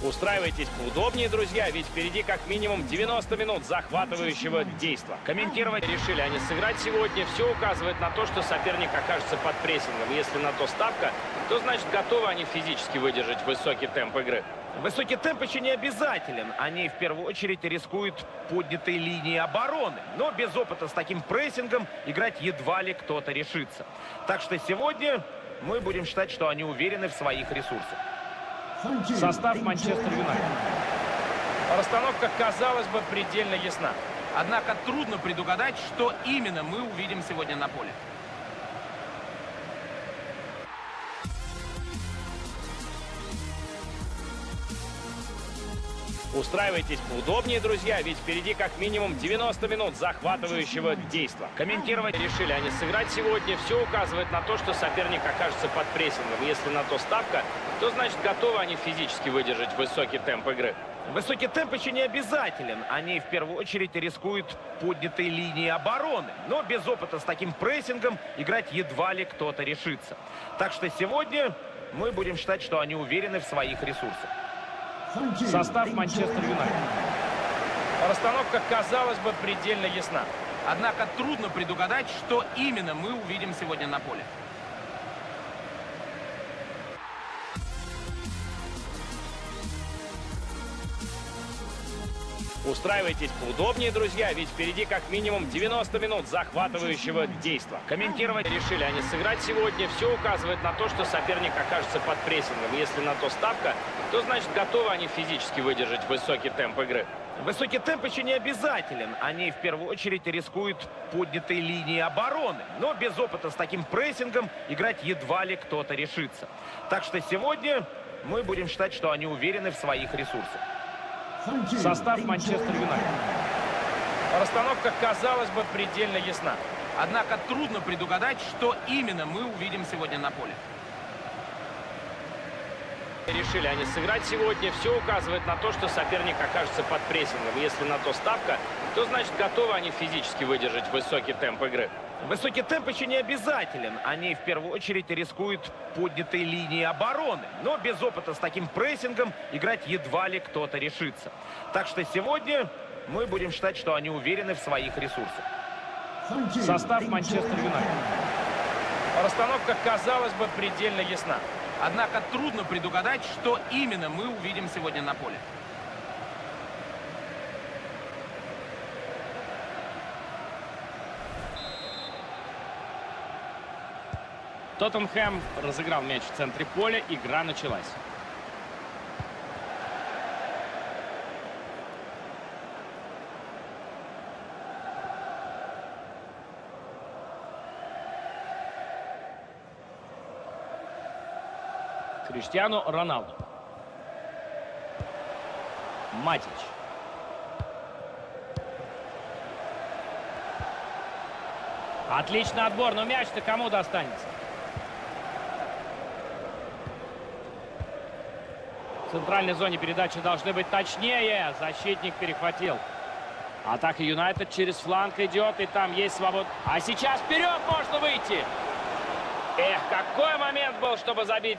Устраивайтесь поудобнее, друзья, ведь впереди как минимум 90 минут захватывающего действа. Комментировать решили они сыграть сегодня. Все указывает на то, что соперник окажется под прессингом. Если на то ставка, то значит готовы они физически выдержать высокий темп игры. Высокий темп еще не обязателен. Они в первую очередь рискуют поднятой линией обороны. Но без опыта с таким прессингом играть едва ли кто-то решится. Так что сегодня мы будем считать, что они уверены в своих ресурсах. Состав Манчестер Юнайтед. Расстановка, казалось бы, предельно ясна. Однако трудно предугадать, что именно мы увидим сегодня на поле. Устраивайтесь поудобнее, друзья, ведь впереди как минимум 90 минут захватывающего действа. Комментировать решили они сыграть сегодня. Все указывает на то, что соперник окажется под прессингом. Если на то ставка, то значит готовы они физически выдержать высокий темп игры. Высокий темп еще не обязателен. Они в первую очередь рискуют поднятой линией обороны. Но без опыта с таким прессингом играть едва ли кто-то решится. Так что сегодня мы будем считать, что они уверены в своих ресурсах. Состав Манчестер Юнайтед. Расстановка, казалось бы, предельно ясна. Однако трудно предугадать, что именно мы увидим сегодня на поле. Устраивайтесь поудобнее, друзья, ведь впереди как минимум 90 минут захватывающего действа. Комментировать решили они сыграть сегодня. Все указывает на то, что соперник окажется под прессингом. Если на то ставка, то значит готовы они физически выдержать высокий темп игры. Высокий темп еще не обязателен. Они в первую очередь рискуют поднятой линией обороны. Но без опыта с таким прессингом играть едва ли кто-то решится. Так что сегодня мы будем считать, что они уверены в своих ресурсах. Состав Манчестер Юнайтед. Расстановка, казалось бы, предельно ясна. Однако трудно предугадать, что именно мы увидим сегодня на поле. Решили они сыграть сегодня. Все указывает на то, что соперник окажется под прессингом. Если на то ставка, то значит готовы они физически выдержать высокий темп игры. Высокий темп еще не обязателен. Они в первую очередь рискуют поднятой линией обороны. Но без опыта с таким прессингом играть едва ли кто-то решится. Так что сегодня мы будем считать, что они уверены в своих ресурсах. Состав Манчестер Юнайтед. Расстановка, казалось бы, предельно ясна. Однако трудно предугадать, что именно мы увидим сегодня на поле. Тоттенхэм разыграл мяч в центре поля. Игра началась. Криштиану Роналду. Матич. Отличный отбор, но мяч-то кому достанется? В центральной зоне передачи должны быть точнее. Защитник перехватил. Атака Юнайтед через фланг идет, и там есть свобода. А сейчас вперед можно выйти. Эх, какой момент был, чтобы забить.